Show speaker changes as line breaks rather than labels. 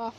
か。